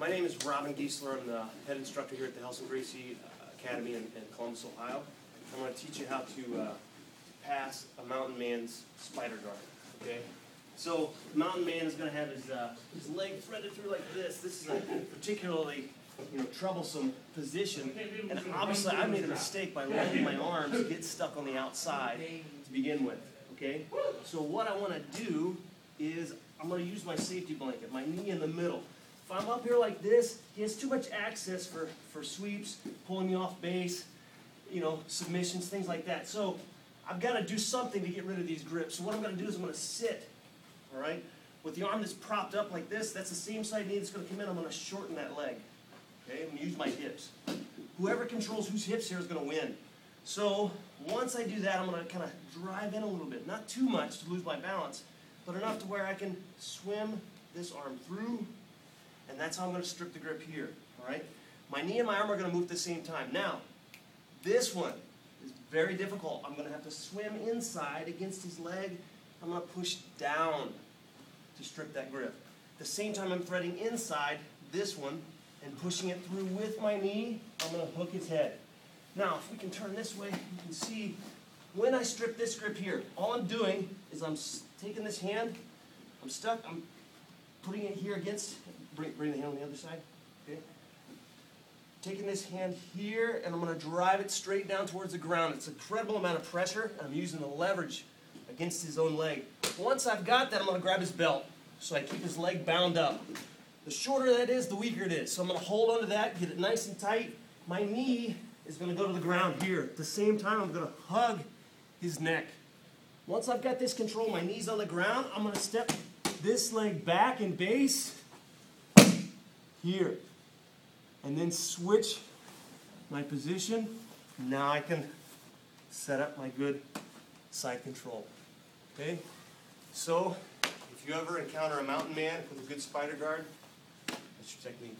My name is Robin Gieseler. I'm the head instructor here at the Relson Gracie Academy in, in Columbus, Ohio. I'm going to teach you how to uh, pass a mountain man's spider guard. Okay? So, the mountain man is going to have his, uh, his leg threaded through like this. This is a particularly you know, troublesome position. And obviously, I made a mistake by letting my arms get stuck on the outside to begin with. Okay? So, what I want to do is I'm going to use my safety blanket, my knee in the middle. If I'm up here like this, he has too much access for, for sweeps, pulling me off base, you know, submissions, things like that. So I've got to do something to get rid of these grips. So what I'm going to do is I'm going to sit, all right, with the arm that's propped up like this. That's the same side knee that's going to come in. I'm going to shorten that leg. Okay, I'm going to use my hips. Whoever controls whose hips here is going to win. So once I do that, I'm going to kind of drive in a little bit. Not too much to lose my balance, but enough to where I can swim this arm through and that's how I'm going to strip the grip here. All right? My knee and my arm are going to move at the same time. Now, this one is very difficult. I'm going to have to swim inside against his leg. I'm going to push down to strip that grip. At the same time, I'm threading inside this one and pushing it through with my knee. I'm going to hook his head. Now, if we can turn this way, you can see when I strip this grip here, all I'm doing is I'm taking this hand, I'm stuck, I'm putting it here against, bring, bring the hand on the other side, okay? Taking this hand here, and I'm going to drive it straight down towards the ground. It's an incredible amount of pressure, and I'm using the leverage against his own leg. Once I've got that, I'm going to grab his belt, so I keep his leg bound up. The shorter that is, the weaker it is. So I'm going to hold onto that, get it nice and tight. My knee is going to go to the ground here. At the same time, I'm going to hug his neck. Once I've got this control, my knee's on the ground, I'm going to step this leg back in base here. And then switch my position. Now I can set up my good side control. Okay? So, if you ever encounter a mountain man with a good spider guard, that's your technique.